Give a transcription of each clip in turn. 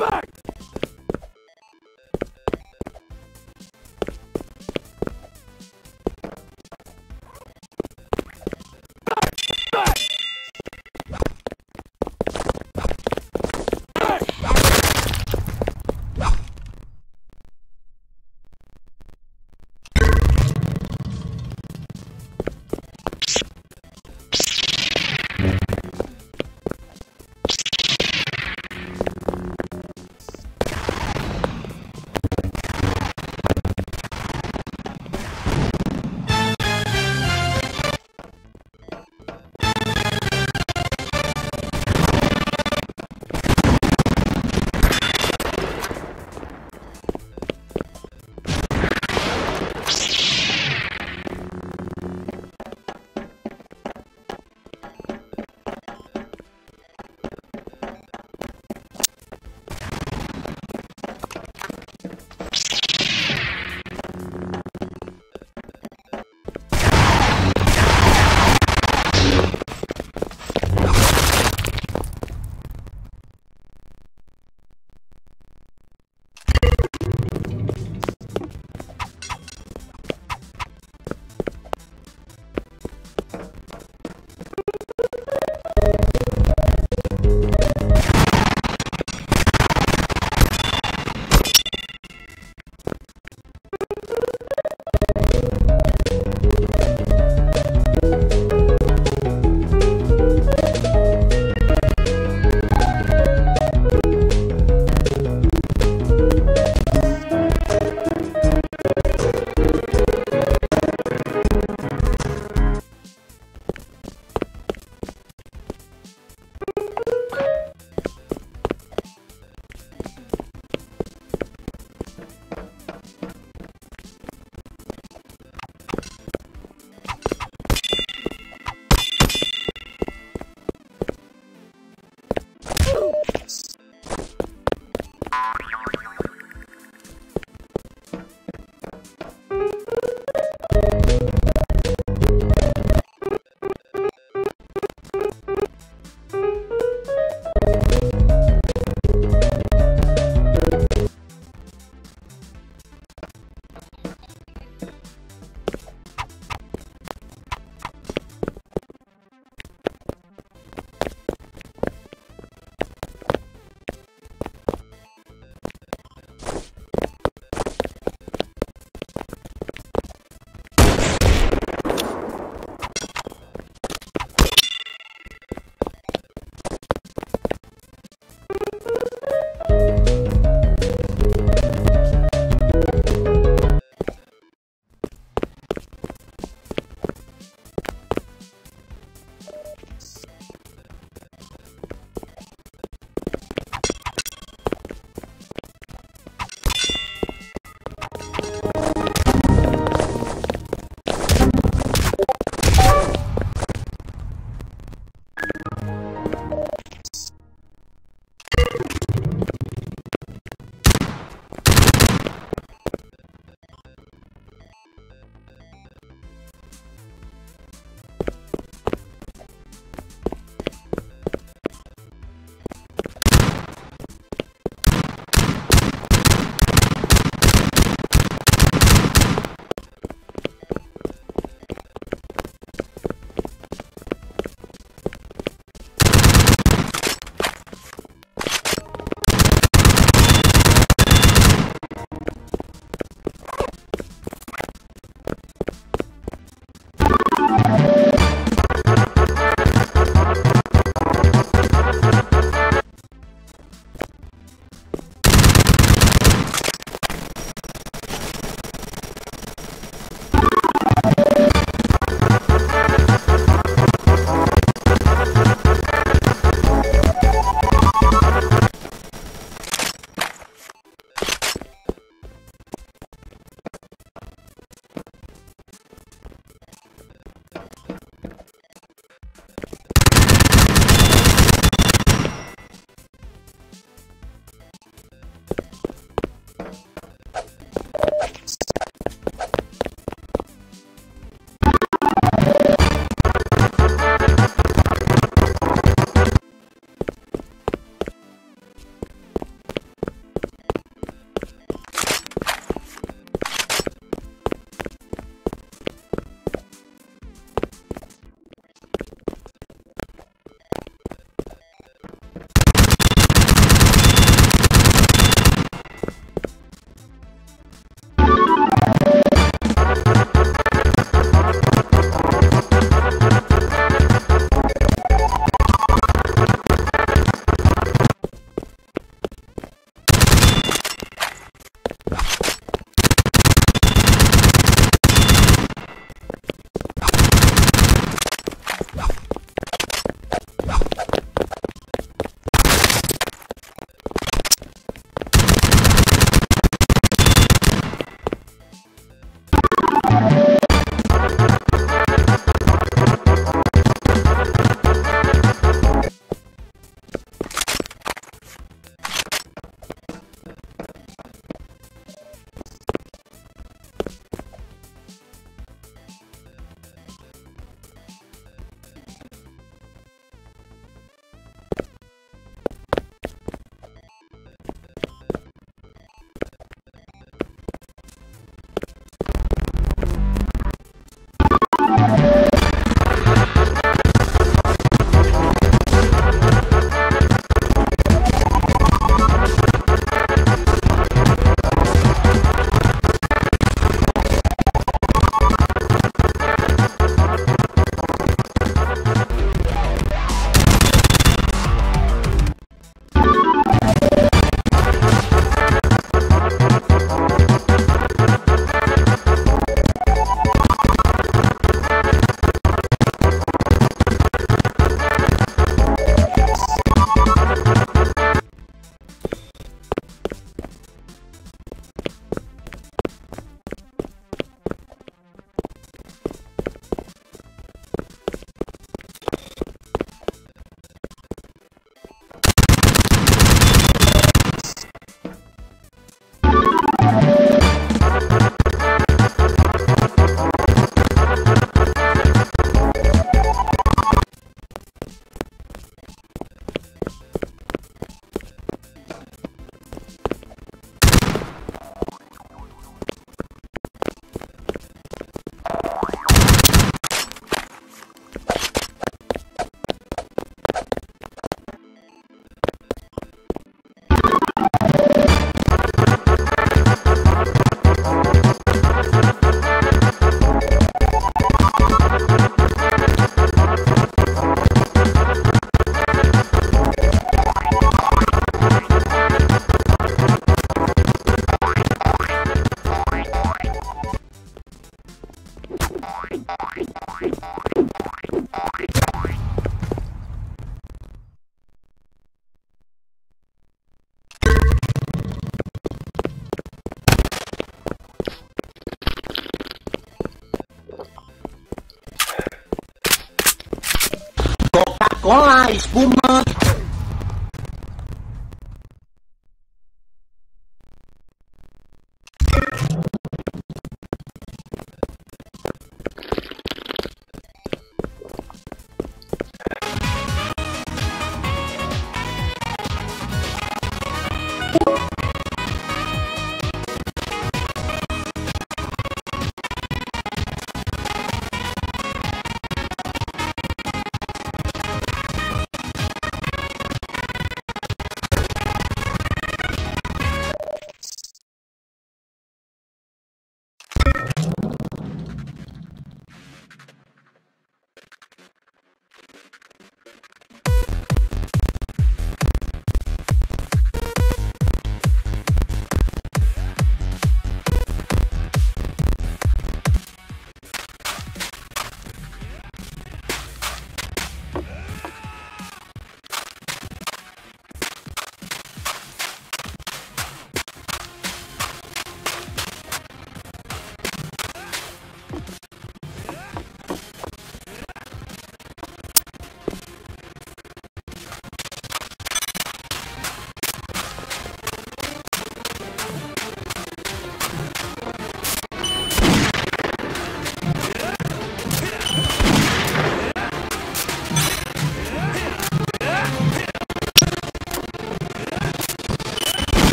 back.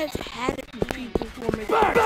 Have had it with people for.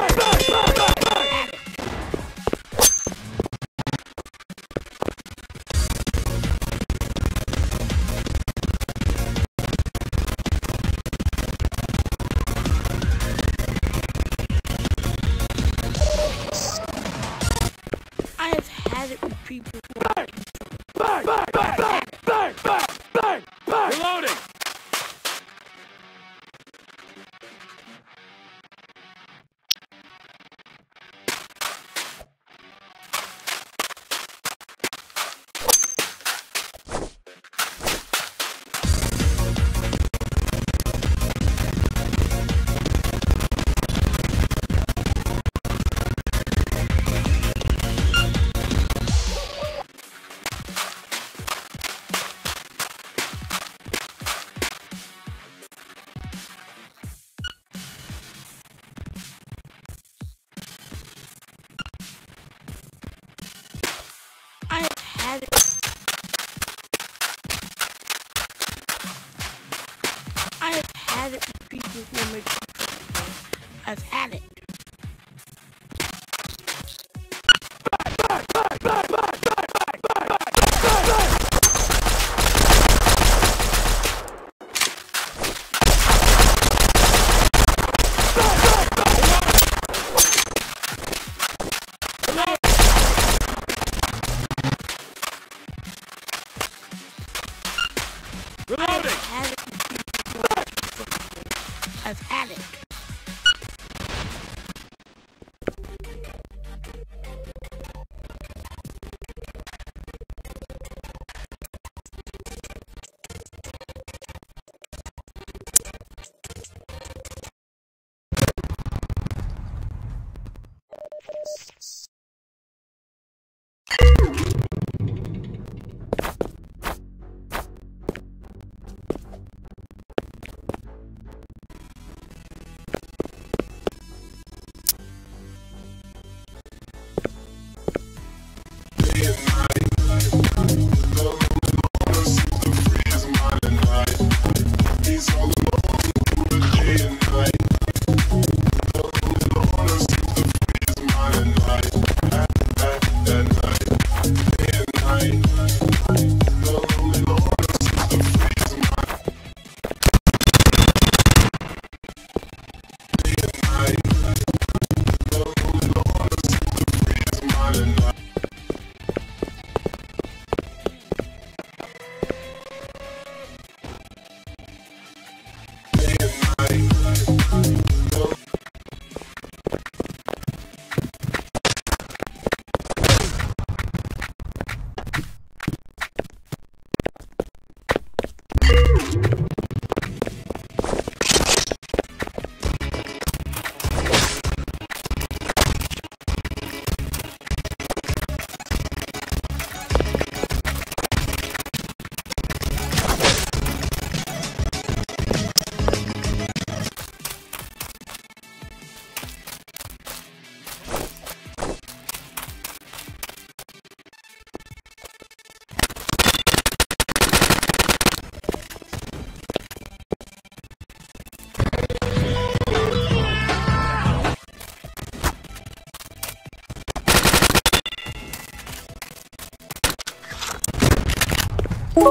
Spies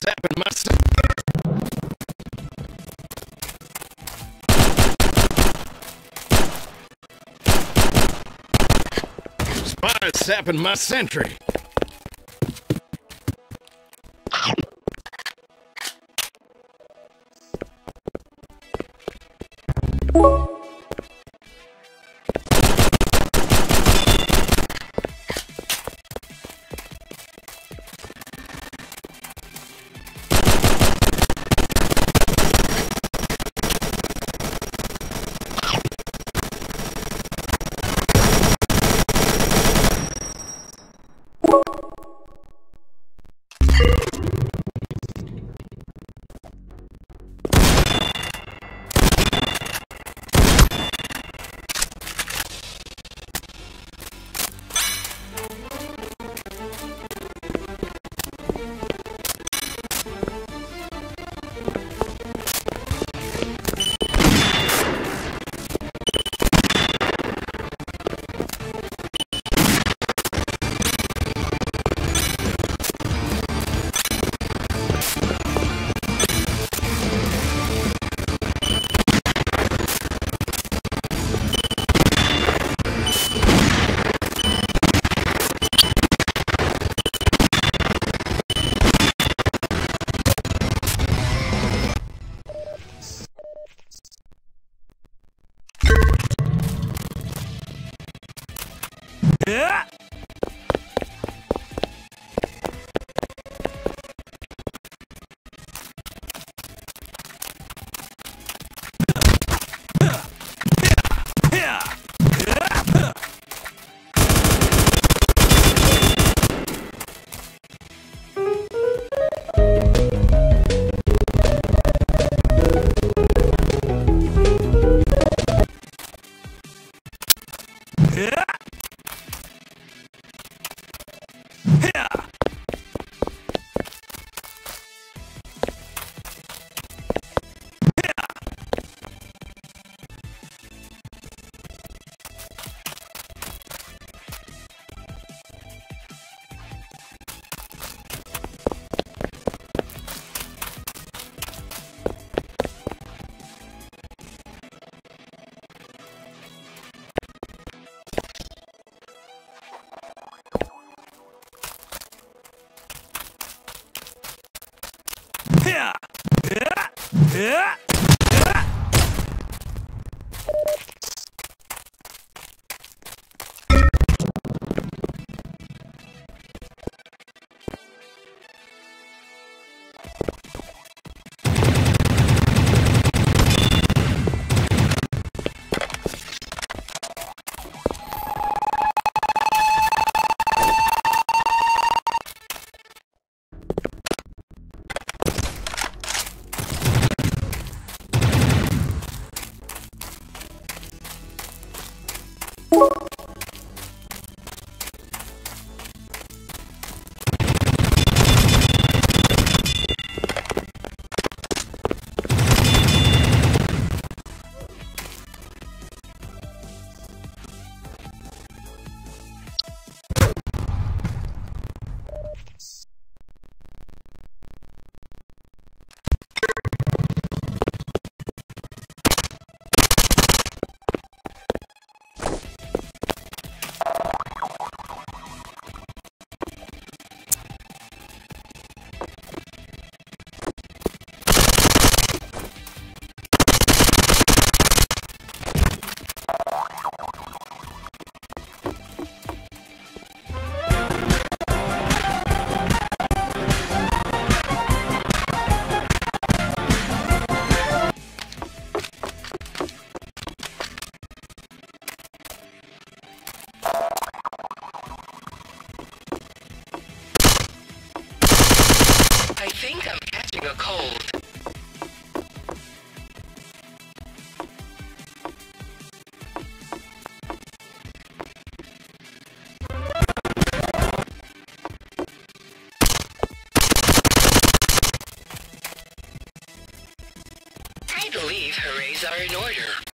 tapping my center. Spies sapping my sentry. Yeah. Hoorays are in order.